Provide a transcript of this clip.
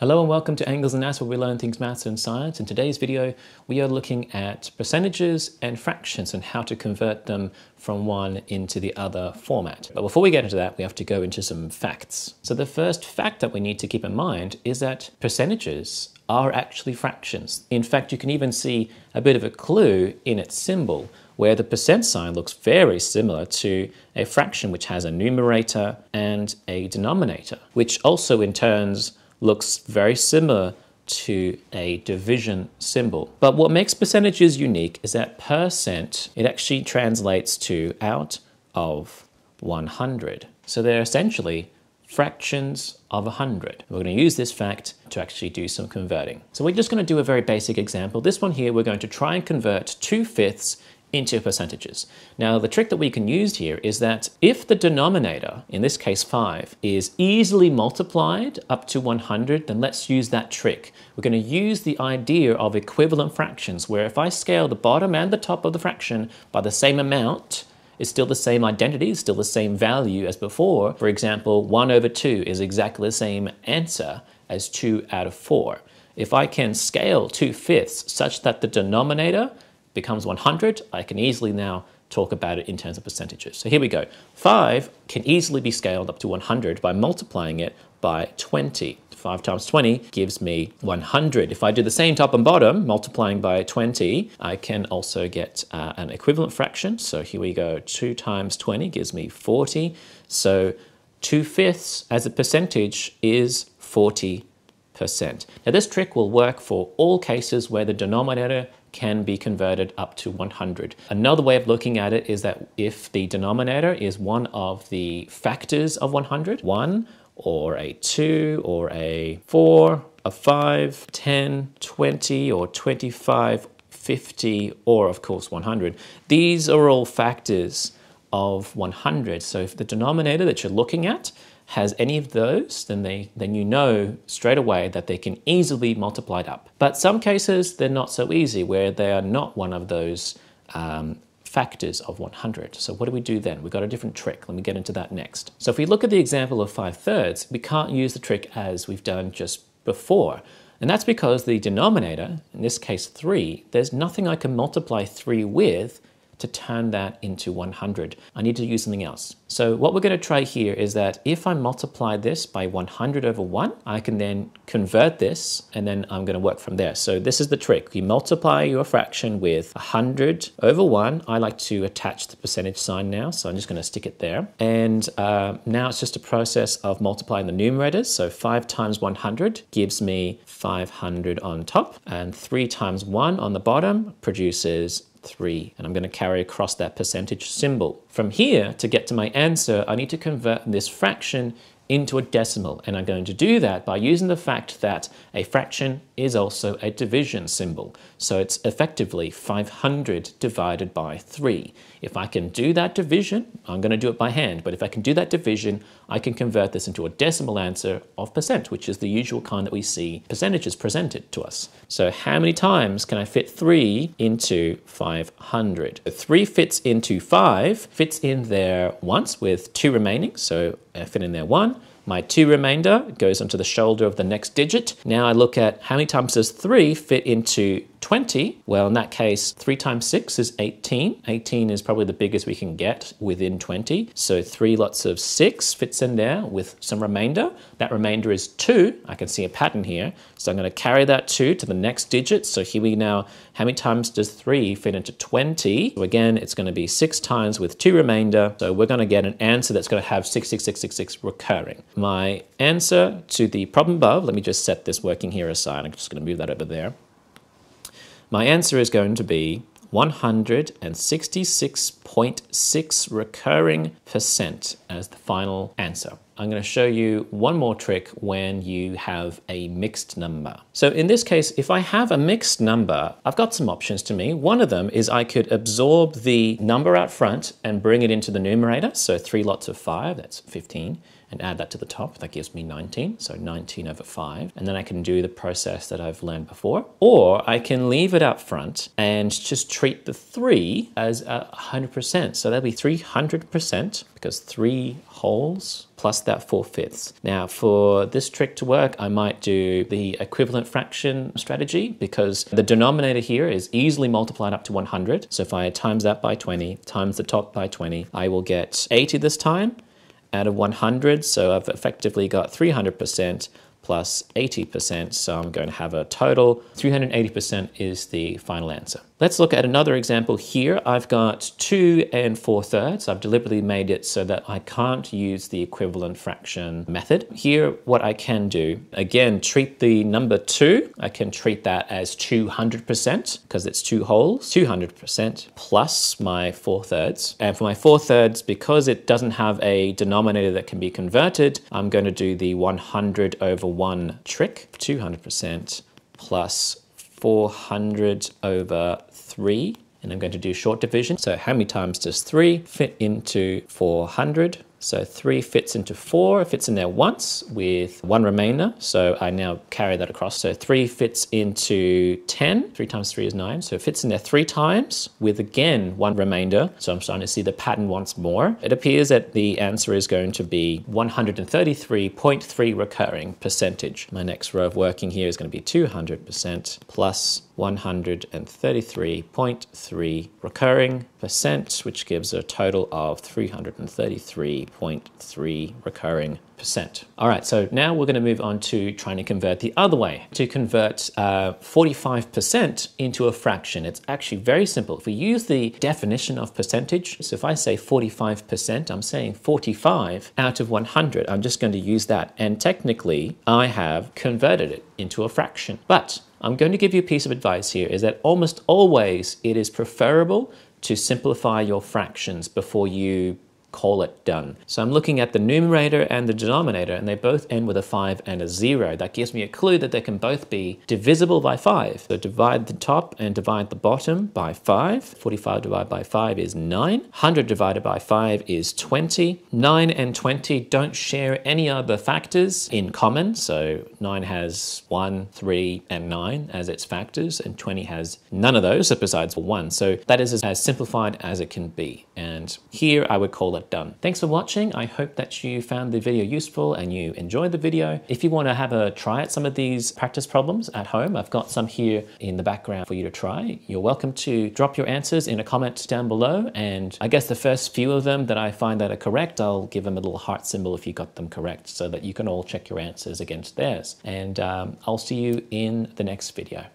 Hello and welcome to Angles and Maths where we learn things maths and science. In today's video, we are looking at percentages and fractions and how to convert them from one into the other format. But before we get into that, we have to go into some facts. So the first fact that we need to keep in mind is that percentages are actually fractions. In fact, you can even see a bit of a clue in its symbol where the percent sign looks very similar to a fraction which has a numerator and a denominator, which also in turns looks very similar to a division symbol. But what makes percentages unique is that percent, it actually translates to out of 100. So they're essentially fractions of 100. We're going to use this fact to actually do some converting. So we're just going to do a very basic example. This one here, we're going to try and convert 2 fifths into percentages. Now, the trick that we can use here is that if the denominator, in this case 5, is easily multiplied up to 100, then let's use that trick. We're going to use the idea of equivalent fractions, where if I scale the bottom and the top of the fraction by the same amount, it's still the same identity, still the same value as before. For example, 1 over 2 is exactly the same answer as 2 out of 4. If I can scale 2 fifths such that the denominator becomes 100, I can easily now talk about it in terms of percentages. So here we go. 5 can easily be scaled up to 100 by multiplying it by 20. 5 times 20 gives me 100. If I do the same top and bottom, multiplying by 20, I can also get uh, an equivalent fraction. So here we go, 2 times 20 gives me 40. So 2 fifths as a percentage is 40 percent. Now this trick will work for all cases where the denominator can be converted up to 100. Another way of looking at it is that if the denominator is one of the factors of 100, 1 or a 2 or a 4, a 5, 10, 20 or 25, 50 or of course 100. These are all factors of 100. So if the denominator that you're looking at has any of those, then, they, then you know straight away that they can easily be multiplied up. But some cases, they're not so easy, where they are not one of those um, factors of 100. So what do we do then? We've got a different trick. Let me get into that next. So if we look at the example of 5 thirds, we can't use the trick as we've done just before. And that's because the denominator, in this case 3, there's nothing I can multiply 3 with to turn that into 100. I need to use something else. So what we're going to try here is that if I multiply this by 100 over 1, I can then convert this and then I'm going to work from there. So this is the trick. You multiply your fraction with 100 over 1. I like to attach the percentage sign now, so I'm just going to stick it there. And uh, now it's just a process of multiplying the numerators. So 5 times 100 gives me 500 on top, and 3 times 1 on the bottom produces 3. And I'm going to carry across that percentage symbol. From here, to get to my answer, I need to convert this fraction into a decimal. And I'm going to do that by using the fact that a fraction is also a division symbol. So it's effectively 500 divided by 3. If I can do that division, I'm going to do it by hand, but if I can do that division, I can convert this into a decimal answer of percent, which is the usual kind that we see percentages presented to us. So how many times can I fit 3 into 500? 3 fits into 5, fits in there once with 2 remaining, so I fit in there 1. My 2 remainder goes onto the shoulder of the next digit. Now I look at how many times does 3 fit into 20. Well, in that case, 3 times 6 is 18. 18 is probably the biggest we can get within 20. So 3 lots of 6 fits in there with some remainder. That remainder is 2. I can see a pattern here. So I'm going to carry that 2 to the next digit. So here we now, how many times does 3 fit into 20? So again, it's going to be 6 times with 2 remainder. So we're going to get an answer that's going to have 66666 recurring. My answer to the problem above, let me just set this working here aside. I'm just going to move that over there. My answer is going to be 166.6 recurring percent as the final answer. I'm going to show you one more trick when you have a mixed number. So in this case, if I have a mixed number, I've got some options to me. One of them is I could absorb the number out front and bring it into the numerator. So three lots of five, that's 15. and add that to the top. That gives me 19, so 19 over 5. And then I can do the process that I've learned before. Or I can leave it up front and just treat the 3 as 100%. So that'll be 300% because 3 wholes plus that 4 fifths. Now for this trick to work, I might do the equivalent fraction strategy because the denominator here is easily multiplied up to 100. So if I times that by 20, times the top by 20, I will get 80 this time out of 100. So I've effectively got 300% plus 80%. So I'm going to have a total 380% is the final answer. Let's look at another example here. I've got 2 and 4 thirds. I've deliberately made it so that I can't use the equivalent fraction method. Here, what I can do, again, treat the number 2. I can treat that as 200% because it's two wholes, 200% plus my 4 thirds. And for my 4 thirds, because it doesn't have a denominator that can be converted, I'm going to do the 100 over 1 trick, 200% plus 400 over 3. And I'm going to do short division. So how many times does 3 fit into 400? So 3 fits into 4, it fits in there once with one remainder. So I now carry that across. So 3 fits into 10. 3 times 3 is 9. So it fits in there 3 times with again one remainder. So I'm starting to see the pattern once more. It appears that the answer is going to be 133.3 recurring percentage. My next row of working here is going to be 200% plus 133.3 recurring percent, which gives a total of 333.3 recurring percent. All right, so now we're going to move on to trying to convert the other way, to convert 45% uh, into a fraction. It's actually very simple. If we use the definition of percentage, so if I say 45%, I'm saying 45 out of 100. I'm just going to use that. And technically, I have converted it into a fraction. But I'm going to give you a piece of advice here is that almost always it is preferable to simplify your fractions before you call it done. So I'm looking at the numerator and the denominator and they both end with a 5 and a 0. That gives me a clue that they can both be divisible by 5. So divide the top and divide the bottom by 5. 45 divided by 5 is 9. 100 divided by 5 is 20. 9 and 20 don't share any other factors in common. So 9 has 1, 3 and 9 as its factors and 20 has none of those besides 1. So that is as simplified as it can be. And here I would call it done. Thanks for watching. I hope that you found the video useful and you enjoyed the video. If you want to have a try at some of these practice problems at home, I've got some here in the background for you to try. You're welcome to drop your answers in a comment down below. And I guess the first few of them that I find that are correct, I'll give them a little heart symbol if you got them correct so that you can all check your answers against theirs. And um, I'll see you in the next video.